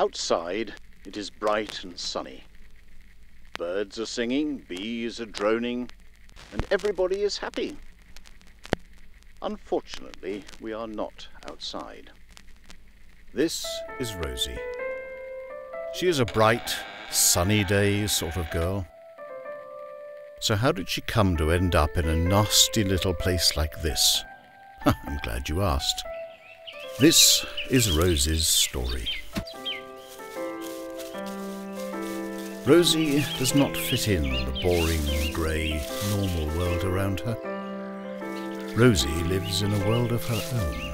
Outside, it is bright and sunny. Birds are singing, bees are droning, and everybody is happy. Unfortunately, we are not outside. This is Rosie. She is a bright, sunny day sort of girl. So, how did she come to end up in a nasty little place like this? I'm glad you asked. This is Rosie's story. Rosie does not fit in the boring, grey, normal world around her. Rosie lives in a world of her own.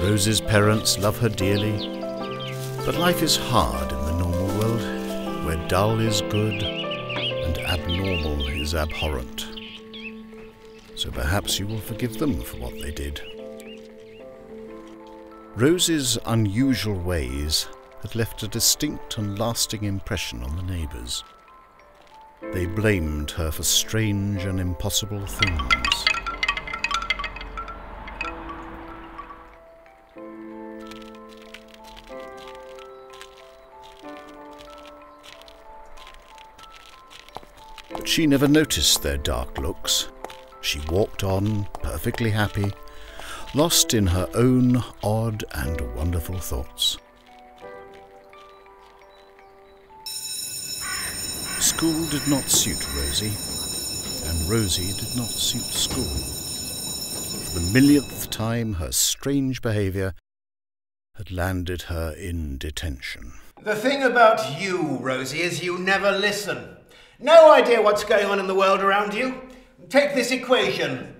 Rose's parents love her dearly, but life is hard in the normal world, where dull is good and abnormal is abhorrent. So perhaps you will forgive them for what they did. Rose's unusual ways had left a distinct and lasting impression on the neighbours. They blamed her for strange and impossible things. But she never noticed their dark looks. She walked on, perfectly happy, lost in her own odd and wonderful thoughts. School did not suit Rosie, and Rosie did not suit school. For the millionth time, her strange behaviour had landed her in detention. The thing about you, Rosie, is you never listen. No idea what's going on in the world around you? Take this equation.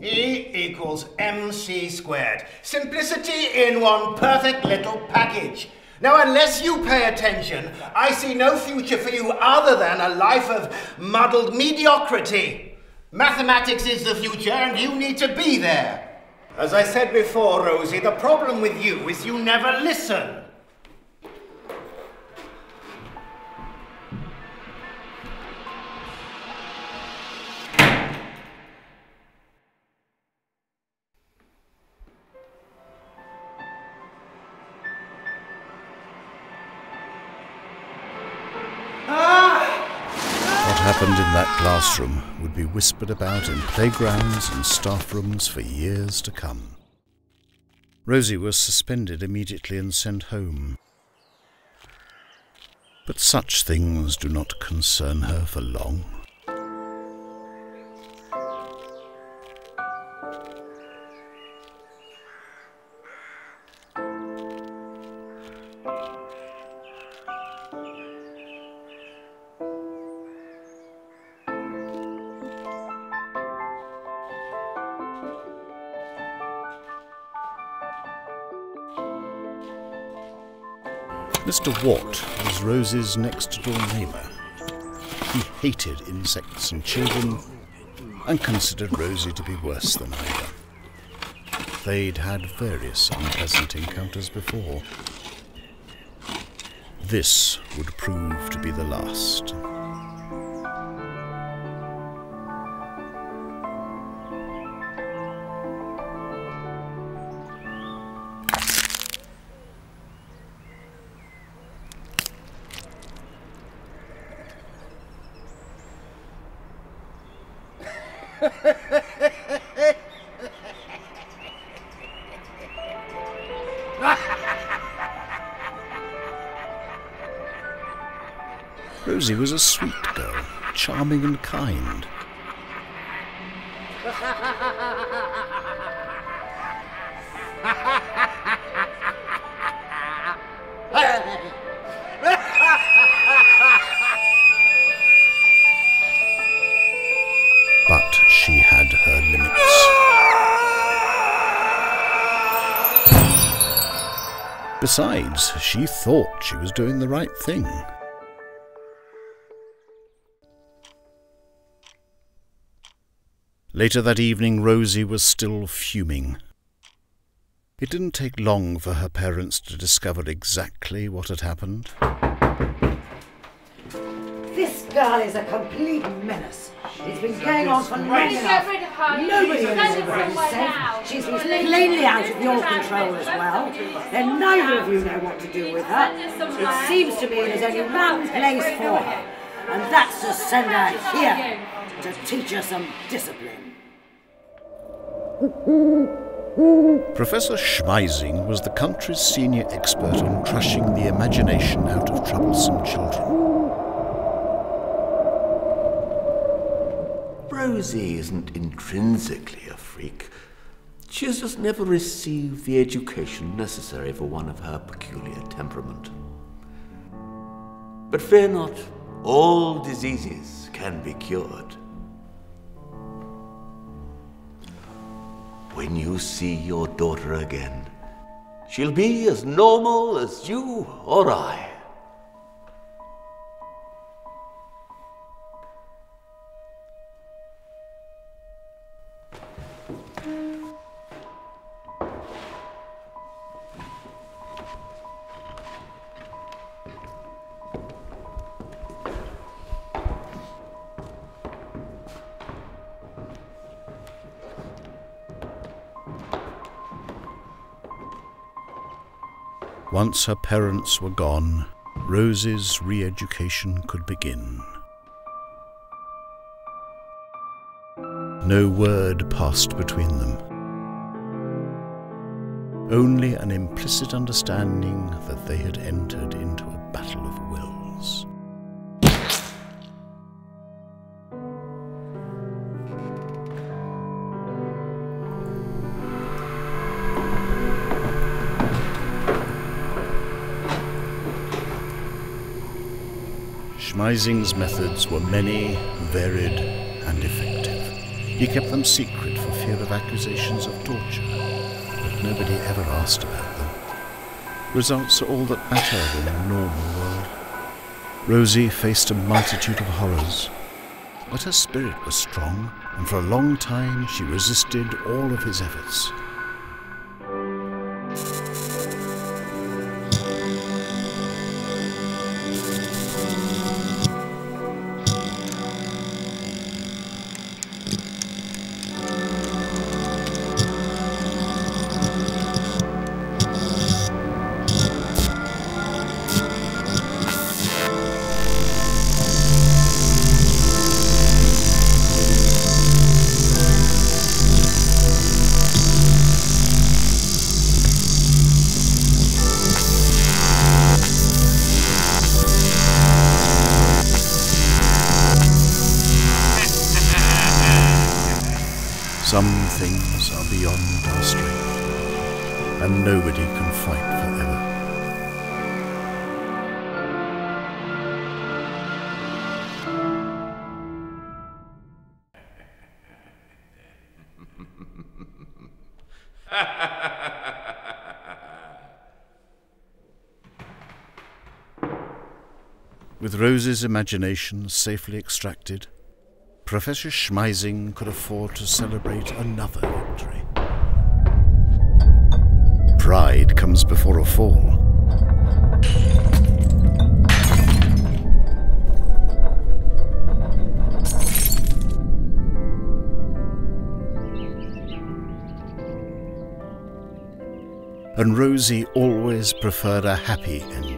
E equals mc squared. Simplicity in one perfect little package. Now, unless you pay attention, I see no future for you other than a life of muddled mediocrity. Mathematics is the future, and you need to be there. As I said before, Rosie, the problem with you is you never listen. Happened in that classroom would be whispered about in playgrounds and staff rooms for years to come. Rosie was suspended immediately and sent home. But such things do not concern her for long. Mr. Watt was Rosie's next door neighbour. He hated insects and children and considered Rosie to be worse than either. They'd had various unpleasant encounters before. This would prove to be the last. Rosie was a sweet girl, charming and kind. Besides, she thought she was doing the right thing. Later that evening, Rosie was still fuming. It didn't take long for her parents to discover exactly what had happened. This girl is a complete menace. It's been going on for long Get enough. rid of her. Nobody She's in this under neighbourhood is safe. She's Well, plainly out of your control as well. somewhere. Then neither of you know what to do with her. It seems to me there's only one place for her, and that's to send her here to teach her some discipline. Professor Schmeising was the country's senior expert on crushing the imagination out of troublesome children. Rosie isn't intrinsically a freak. She has just never received the education necessary for one of her peculiar temperament. But fear not, all diseases can be cured. When you see your daughter again, she'll be as normal as you or I. Once her parents were gone, Rose's re education could begin. No word passed between them. Only an implicit understanding that they had entered into a battle of wills. Schmeising's methods were many, varied, and effective. He kept them secret for fear of accusations of torture, but nobody ever asked about them. Results are all that matter in a normal world. Rosie faced a multitude of horrors, but her spirit was strong, and for a long time she resisted all of his efforts. Some things are beyond our strength, and nobody can fight forever. With Rose's imagination safely extracted, Professor Schmeising could afford to celebrate another victory. Pride comes before a fall. And Rosie always preferred a happy ending.